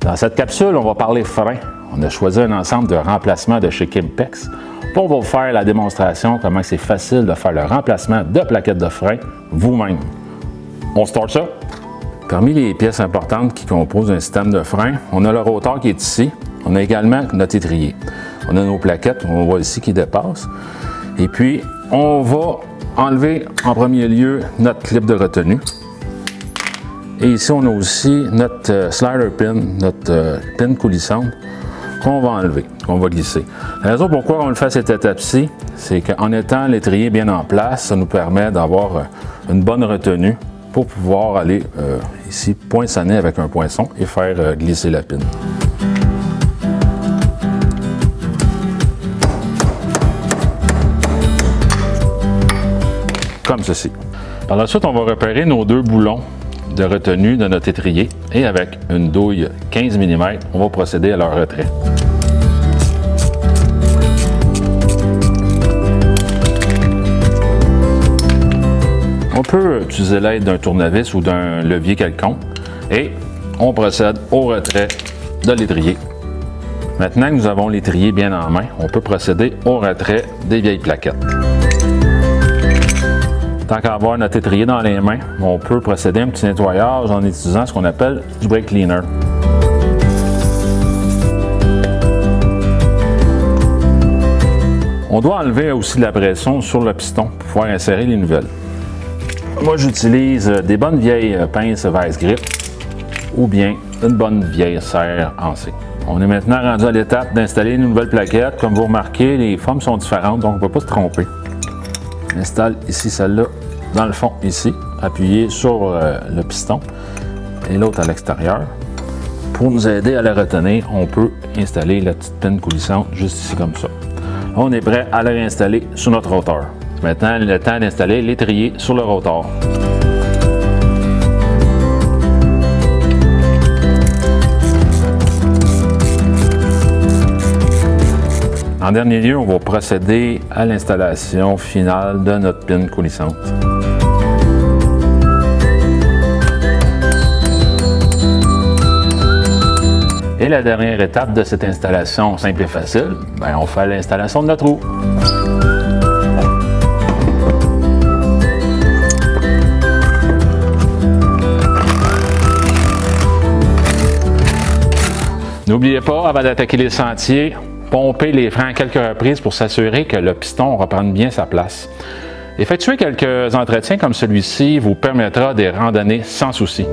Dans cette capsule, on va parler frein. On a choisi un ensemble de remplacements de chez Kimpex. On va vous faire la démonstration comment c'est facile de faire le remplacement de plaquettes de frein vous-même. On start ça? Parmi les pièces importantes qui composent un système de frein, on a le rotor qui est ici. On a également notre étrier. On a nos plaquettes, on voit ici qui dépassent. Et puis, on va enlever en premier lieu notre clip de retenue. Et ici, on a aussi notre euh, slider pin, notre euh, pin coulissante qu'on va enlever, qu'on va glisser. La raison pourquoi on le fait cette étape-ci, c'est qu'en étant l'étrier bien en place, ça nous permet d'avoir euh, une bonne retenue pour pouvoir aller ici poinçonner avec un poinçon et faire glisser la pin. Comme ceci. Par la suite, on va repérer nos deux boulons de retenue de notre étrier et avec une douille 15 mm, on va procéder à leur retrait. On peut utiliser l'aide d'un tournevis ou d'un levier quelconque et on procède au retrait de l'étrier. Maintenant que nous avons l'étrier bien en main, on peut procéder au retrait des vieilles plaquettes. Tant qu'à avoir notre étrier dans les mains, on peut procéder à un petit nettoyage en utilisant ce qu'on appelle du brake cleaner. On doit enlever aussi la pression sur le piston pour pouvoir insérer les nouvelles. Moi, j'utilise des bonnes vieilles pinces Vice Grip ou bien une bonne vieille serre en C. On est maintenant rendu à l'étape d'installer une nouvelle plaquette. Comme vous remarquez, les formes sont différentes, donc on ne peut pas se tromper. On installe ici celle-là dans le fond ici, appuyé sur euh, le piston et l'autre à l'extérieur. Pour nous aider à la retenir, on peut installer la petite pine coulissante juste ici comme ça. On est prêt à la réinstaller sur notre rotor. Maintenant, le temps d'installer l'étrier sur le rotor. En dernier lieu, on va procéder à l'installation finale de notre pin coulissante. Et la dernière étape de cette installation simple et facile, ben, on fait l'installation de notre roue. N'oubliez pas, avant d'attaquer les sentiers, pomper les freins à quelques reprises pour s'assurer que le piston reprend bien sa place. Effectuer quelques entretiens comme celui-ci vous permettra de randonner sans souci.